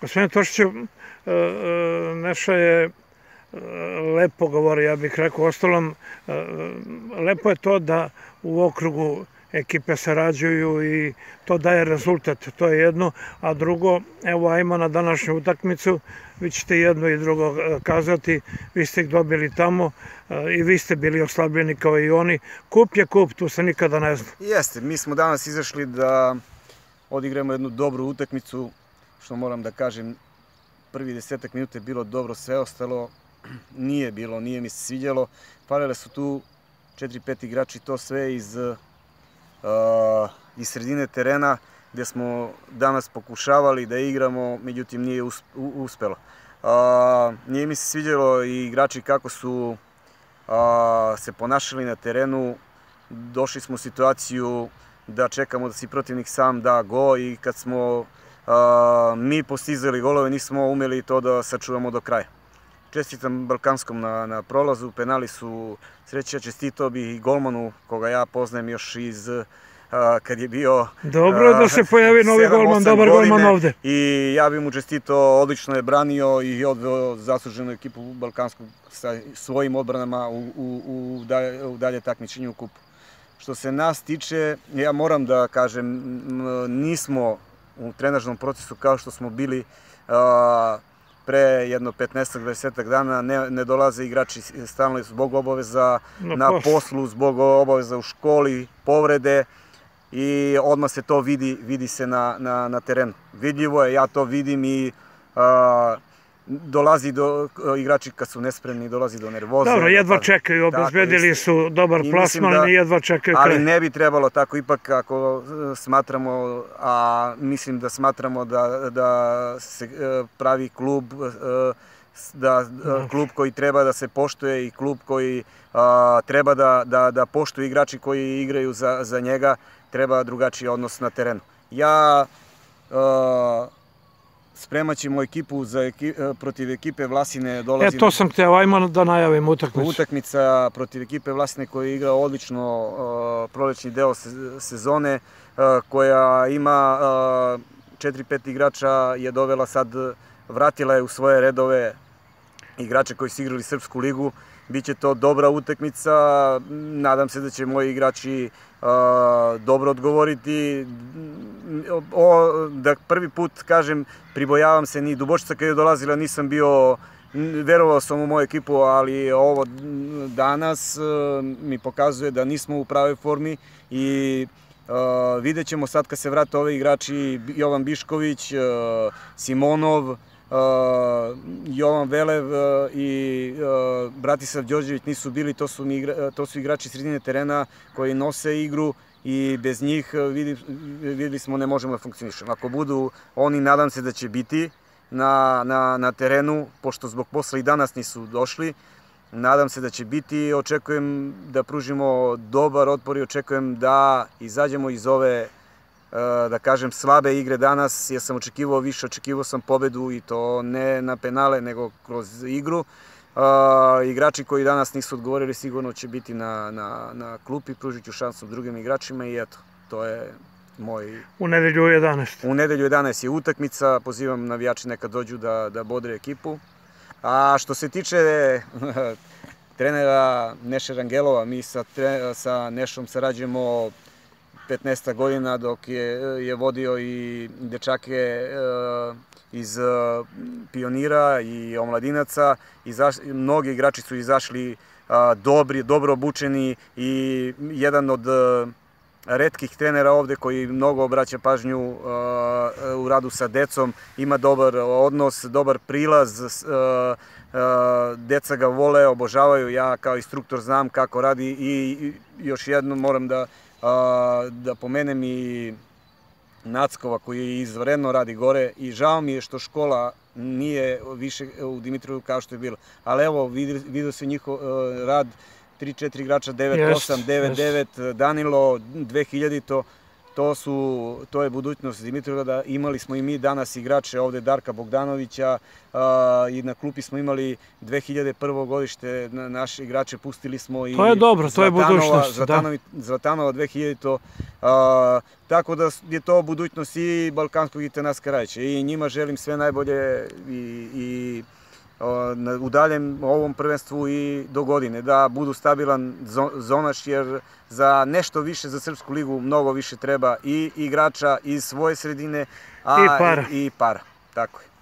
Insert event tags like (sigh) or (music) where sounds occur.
Gospodine Tošiću, Neša je lepo govori, ja bih rekao, ostalom, lepo je to da u okrugu ekipe sarađuju i to daje rezultat, to je jedno, a drugo, evo ajmo na današnju utakmicu, vi ćete jedno i drugo e, kazati, vi ste ih dobili tamo e, i vi ste bili oslabljeni kao i oni. Kup je kup, tu se nikada ne zna. Jeste, mi smo danas izašli da odigramo jednu dobru utakmicu, što moram da kažem, prvi desetak minuta je bilo dobro, sve ostalo (clears throat) nije bilo, nije mi se svidjelo. Falile su tu 4-5 igrači, to sve iz iz sredine terena gdje smo danas pokušavali da igramo, međutim nije uspelo. Nije mi se sviđalo i igrači kako su se ponašali na terenu. Došli smo u situaciju da čekamo da si protivnik sam da go i kad smo mi postizali golove nismo umeli to da sačuvamo do kraja. Čestitam Balkanskom na, na prolazu, penali su sreća, čestito bi i golmanu koga ja poznajem još iz kad je bio... Dobro da se pojavi novi golman, dobar golman ovde. I ja bih mu čestito, odlično je branio i odveo zasluženu ekipu Balkansku sa svojim odbranama u, u, u, dalje, u dalje takmičenju u kupu. Što se nas tiče, ja moram da kažem, nismo u trenažnom procesu kao što smo bili pre jedno 15-20 dana ne, ne dolaze igrači stalno zbog obaveza na, na poslu, zbog obaveza u školi, povrede i odmah se to vidi, vidi se na, na, na terenu. Vidljivo je, ja to vidim i a, dolazi do igrači kad su nespremni, dolazi do nervoze. Dobro, jedva čekaju, obezbedili su dobar plasman da, i jedva čekaju kraj. Ali ne bi trebalo tako, ipak ako e, smatramo, a mislim da smatramo da, da se e, pravi klub, e, da klub koji treba da se poštuje i klub koji a, treba da, da, da poštuju igrači koji igraju za, za njega, treba drugačiji odnos na terenu. Ja a, Spremat ćemo ekipu za eki, e, protiv ekipe Vlasine. Dolazi e, to sam htio, ajmo da najavim utakmicu. Utakmica protiv ekipe Vlasine koja igra odlično uh, prolećni deo sezone, uh, koja ima 4-5 igrača, je dovela sad, vratila je u svoje redove igrače koji su igrali Srpsku ligu. Biće to dobra utakmica, nadam se da će moji igrači dobro odgovoriti. O, da prvi put kažem, pribojavam se, ni Dubočica kada je dolazila nisam bio, verovao sam u moju ekipu, ali ovo danas uh, mi pokazuje da nismo u pravoj formi i Uh, vidjet ćemo sad kad se vrate ove igrači Jovan Bišković, uh, Simonov, Uh, Jovan Velev i Bratislav Đorđević nisu bili, to su, mi, to su igrači sredine terena koji nose igru i bez njih vidi, videli smo ne možemo da funkcionišemo. Ako budu oni, nadam se da će biti na, na, na terenu, pošto zbog posla i danas nisu došli, nadam se da će biti, očekujem da pružimo dobar otpor i očekujem da izađemo iz ove E, da kažem, slabe igre danas, jer sam očekivao više, očekivao sam pobedu i to ne na penale, nego kroz igru. Uh, igrači koji danas nisu odgovorili sigurno će biti na, na, na klupi, pružit ću šansu drugim igračima i eto, to je moj... U nedelju 11. U nedelju 11 je utakmica, pozivam navijači neka dođu da, da bodre ekipu. A što se tiče (laughs) trenera Neše Rangelova, mi sa, tre, sa Nešom sarađujemo 15 godina dok je, je vodio i dečake e, iz e, pionira i omladinaca. Izaš, mnogi igrači su izašli dobri, dobro obučeni i jedan od e, redkih trenera ovde koji mnogo obraća pažnju u radu sa decom, ima dobar odnos, dobar prilaz, deca ga vole, obožavaju, ja kao instruktor znam kako radi i još jedno moram da da pomenem i Nackova koji izvredno radi gore i žao mi je što škola nije više u Dimitrovu kao što je bilo. Ali evo, vidio, se njihov uh, rad, 3-4 igrača, 9-8, 9-9, Danilo, 2000 to. To, su, to je budućnost Dimitrovgrada. Imali smo i mi danas igrače ovde Darka Bogdanovića i na klupi smo imali 2001. godište naše igrače, pustili smo i To je dobro, to je budućnost. Zlatanovi, da. Zlatanova 2000. To, tako da je to budućnost i Balkanskog i Tenaska Rajića i njima želim sve najbolje i, i u daljem ovom prvenstvu i do godine, da budu stabilan zonaš, jer za nešto više za Srpsku ligu mnogo više treba i igrača iz svoje sredine, a i para. I, i para. Tako je.